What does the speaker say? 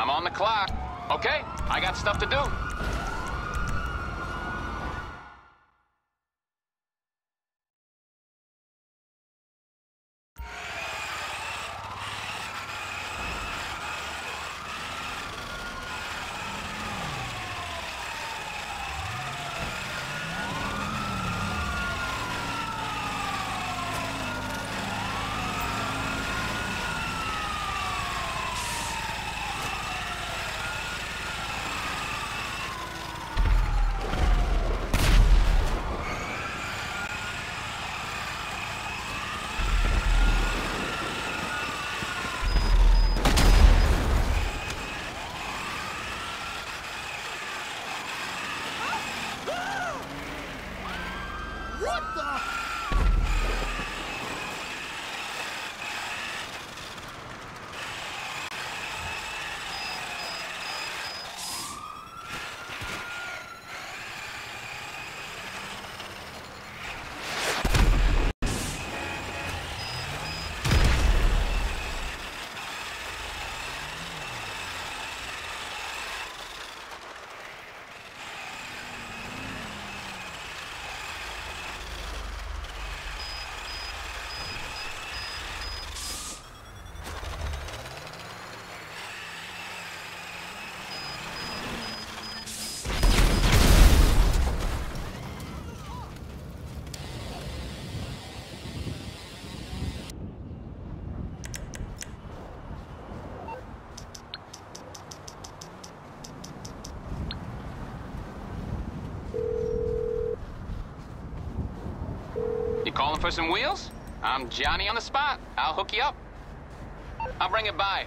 I'm on the clock. Okay, I got stuff to do. For some wheels? I'm Johnny on the spot. I'll hook you up. I'll bring it by.